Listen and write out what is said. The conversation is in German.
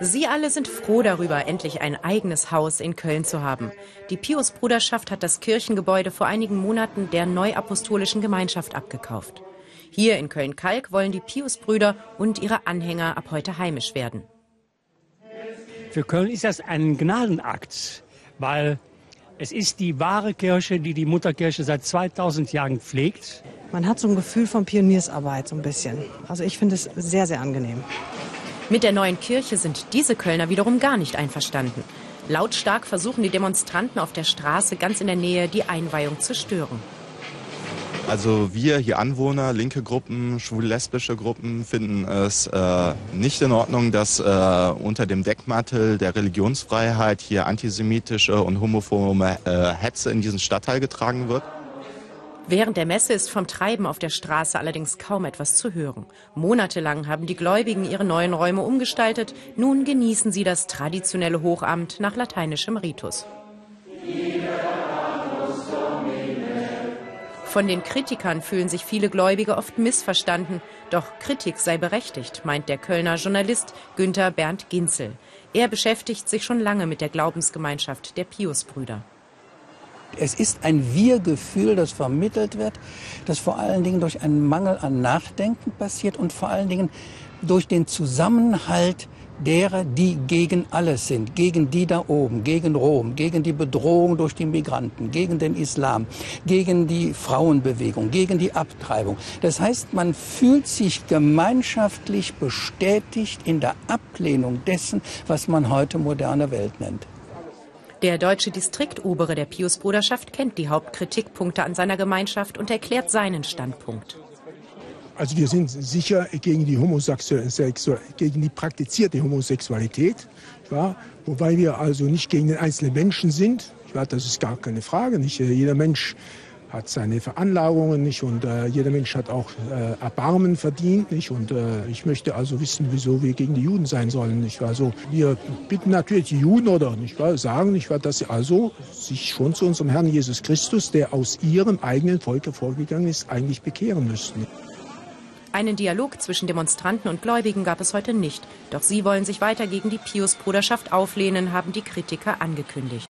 Sie alle sind froh darüber, endlich ein eigenes Haus in Köln zu haben. Die Pius-Bruderschaft hat das Kirchengebäude vor einigen Monaten der Neuapostolischen Gemeinschaft abgekauft. Hier in Köln-Kalk wollen die Pius-Brüder und ihre Anhänger ab heute heimisch werden. Für Köln ist das ein Gnadenakt, weil es ist die wahre Kirche, die die Mutterkirche seit 2000 Jahren pflegt. Man hat so ein Gefühl von Pioniersarbeit so ein bisschen. Also ich finde es sehr, sehr angenehm. Mit der neuen Kirche sind diese Kölner wiederum gar nicht einverstanden. Lautstark versuchen die Demonstranten auf der Straße ganz in der Nähe die Einweihung zu stören. Also wir hier Anwohner, linke Gruppen, schwul-lesbische Gruppen finden es äh, nicht in Ordnung, dass äh, unter dem Deckmantel der Religionsfreiheit hier antisemitische und homophobe äh, Hetze in diesen Stadtteil getragen wird. Während der Messe ist vom Treiben auf der Straße allerdings kaum etwas zu hören. Monatelang haben die Gläubigen ihre neuen Räume umgestaltet. Nun genießen sie das traditionelle Hochamt nach lateinischem Ritus. Von den Kritikern fühlen sich viele Gläubige oft missverstanden. Doch Kritik sei berechtigt, meint der Kölner Journalist Günther Bernd Ginzel. Er beschäftigt sich schon lange mit der Glaubensgemeinschaft der Piusbrüder. Es ist ein Wir-Gefühl, das vermittelt wird, das vor allen Dingen durch einen Mangel an Nachdenken passiert und vor allen Dingen durch den Zusammenhalt derer, die gegen alles sind, gegen die da oben, gegen Rom, gegen die Bedrohung durch die Migranten, gegen den Islam, gegen die Frauenbewegung, gegen die Abtreibung. Das heißt, man fühlt sich gemeinschaftlich bestätigt in der Ablehnung dessen, was man heute moderne Welt nennt. Der deutsche Distriktobere der Pius-Bruderschaft kennt die Hauptkritikpunkte an seiner Gemeinschaft und erklärt seinen Standpunkt. Also wir sind sicher gegen die, gegen die praktizierte Homosexualität, ja, wobei wir also nicht gegen den einzelnen Menschen sind. Ja, das ist gar keine Frage. Nicht jeder Mensch hat seine Veranlagungen nicht und äh, jeder Mensch hat auch äh, Erbarmen verdient nicht und äh, ich möchte also wissen, wieso wir gegen die Juden sein sollen nicht Also wir bitten natürlich die Juden oder nicht wahr, sagen nicht wahr, dass sie also sich schon zu unserem Herrn Jesus Christus, der aus ihrem eigenen Volk hervorgegangen ist, eigentlich bekehren müssten. Einen Dialog zwischen Demonstranten und Gläubigen gab es heute nicht. Doch sie wollen sich weiter gegen die Pius-Bruderschaft auflehnen, haben die Kritiker angekündigt.